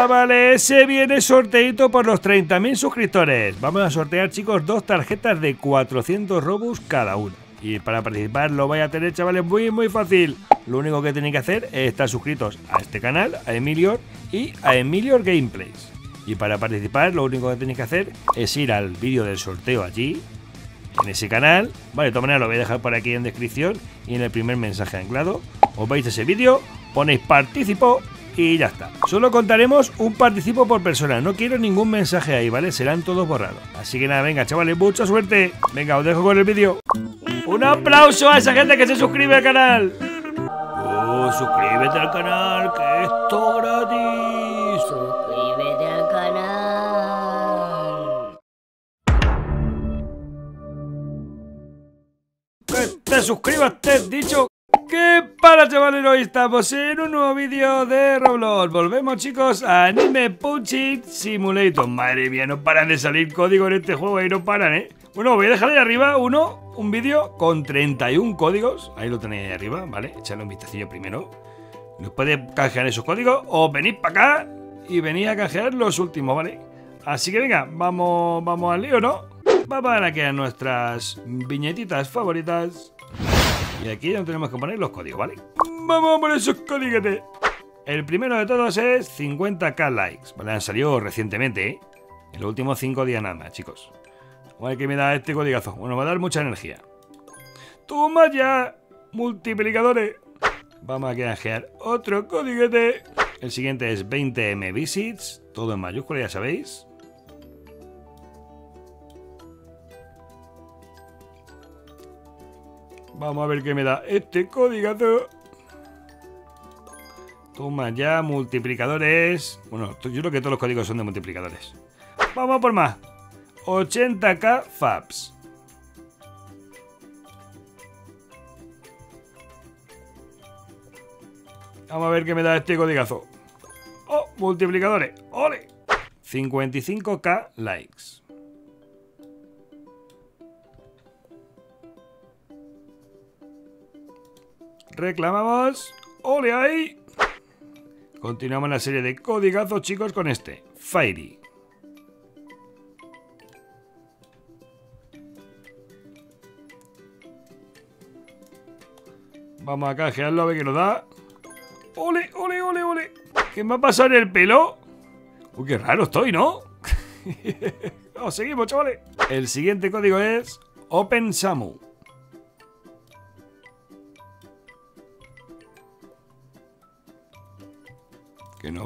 Chavales, se viene sorteito por los 30.000 suscriptores. Vamos a sortear, chicos, dos tarjetas de 400 Robux cada una. Y para participar lo vais a tener, chavales, muy muy fácil. Lo único que tenéis que hacer es estar suscritos a este canal, a Emilio y a Emilio Gameplays. Y para participar lo único que tenéis que hacer es ir al vídeo del sorteo allí, en ese canal. Vale, de todas maneras lo voy a dejar por aquí en descripción y en el primer mensaje anclado. Os veis ese vídeo, ponéis participo y ya está. Solo contaremos un participo por persona, no quiero ningún mensaje ahí, ¿vale? Serán todos borrados. Así que nada, venga chavales, mucha suerte. Venga, os dejo con el vídeo. Un aplauso a esa gente que se suscribe al canal. Oh, suscríbete al canal, que esto gratis. Suscríbete al canal. Que te suscribas, te he dicho. ¿Qué para chavales? Hoy estamos en un nuevo vídeo de Roblox. Volvemos chicos a Anime Punching Simulator. Madre mía, no paran de salir código en este juego y no paran, ¿eh? Bueno, voy a dejar ahí arriba uno, un vídeo con 31 códigos. Ahí lo tenéis ahí arriba, ¿vale? Echadle un vistacillo primero. Nos puede canjear esos códigos o venid para acá y venid a canjear los últimos, ¿vale? Así que venga, vamos, vamos al lío, ¿no? Vamos a aquí a nuestras viñetitas favoritas. Y aquí ya tenemos que poner los códigos, ¿vale? Vamos a poner esos códigos. El primero de todos es 50k likes. Vale, han salido recientemente, ¿eh? En los últimos 5 días nada más, chicos. A ver qué me da este códigazo. Bueno, va a dar mucha energía. ¡Toma ya! Multiplicadores. Vamos a canjear otro códiguete. El siguiente es 20m visits. Todo en mayúscula, ya sabéis. Vamos a ver qué me da este códigazo. Toma ya, multiplicadores. Bueno, yo creo que todos los códigos son de multiplicadores. Vamos por más. 80k Fabs. Vamos a ver qué me da este códigazo. Oh, multiplicadores. ¡Ole! 55k likes. Reclamamos. ¡Ole ahí! Continuamos la serie de códigazos, chicos, con este. Fairy. Vamos a canjearlo a ver qué nos da. ¡Ole, ole, ole, ole! ¿Qué me ha pasado en el pelo? Uy, qué raro estoy, ¿no? Vamos, seguimos, chavales. El siguiente código es Open Samu.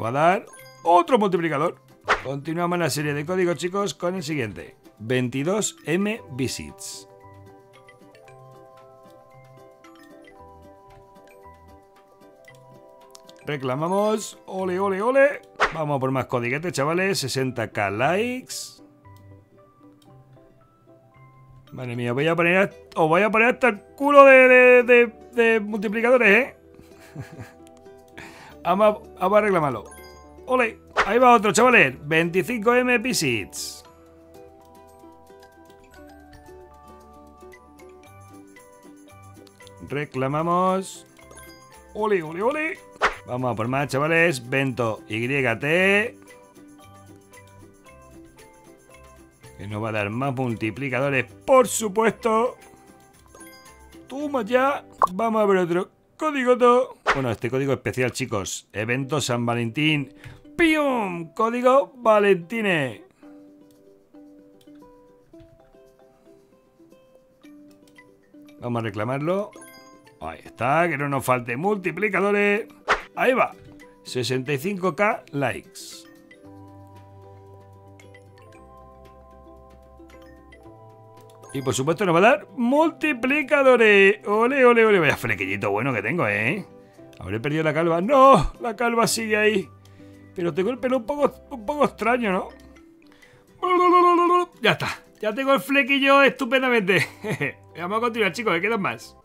Va a dar otro multiplicador. Continuamos la serie de códigos, chicos, con el siguiente. 22M Visits. Reclamamos. Ole, ole, ole. Vamos por más codiguetes, chavales. 60k likes. Madre mía, voy a poner, os voy a poner hasta el culo de, de multiplicadores, ¿eh? vamos, a, reclamarlo. Ole, ahí va otro, chavales. 25M visits. Reclamamos. Ole, ole, ole. Vamos a por más, chavales. Vento YT. Que nos va a dar más multiplicadores, por supuesto. Toma ya. Vamos a ver otro código. Bueno, este código especial, chicos. Evento San Valentín. ¡Pium! Código Valentine. Vamos a reclamarlo. Ahí está, que no nos falte multiplicadores. Ahí va. 65k likes. Y por supuesto nos va a dar multiplicadores. Ole, ole, ole. Vaya flequillito bueno que tengo, ¿eh? Habré perdido la calva. ¡No! La calva sigue ahí. Pero tengo el pelo un poco, un poco extraño, ¿no? Ya está. Ya tengo el flequillo estupendamente. Vamos a continuar, chicos. ¿Qué quedan más?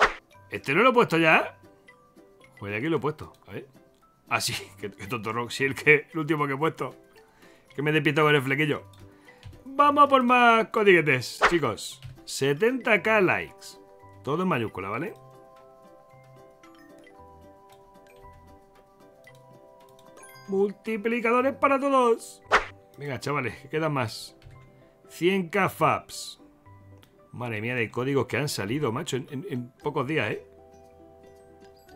¿Este no lo he puesto ya? Pues aquí lo he puesto. A ver. Ah, sí. Qué, qué tonto rock. Sí, el, que, el último que he puesto. Que me he despistado con el flequillo. Vamos a por más codiguetes, chicos. 70k likes. Todo en mayúscula, ¿vale? Multiplicadores para todos. Venga, chavales, que quedan más. 100k FAPS. Madre mía de códigos que han salido, macho, en, pocos días, ¿eh?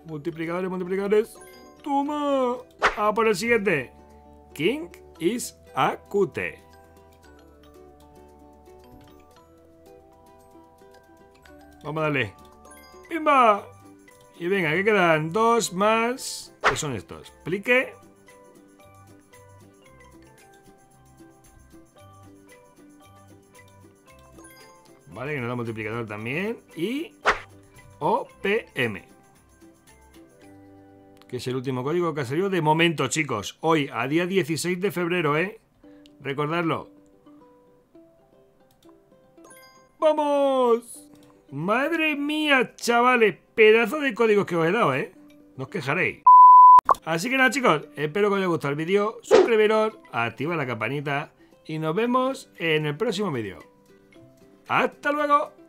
Multiplicadores, multiplicadores. ¡Toma! A por el siguiente. King is a cute. Vamos a darle. ¡Pimba! Y venga, que quedan dos más. ¿Qué son estos? Plique. Vale, que nos da multiplicador también. Y OPM. Que es el último código que ha salido de momento, chicos. Hoy, a día 16 de febrero, ¿eh? Recordadlo. ¡Vamos! Madre mía, chavales. Pedazo de códigos que os he dado, ¿eh? No os quejaréis. Así que nada, chicos. Espero que os haya gustado el vídeo. Suscribiros, activa la campanita. Y nos vemos en el próximo vídeo. ¡Hasta luego!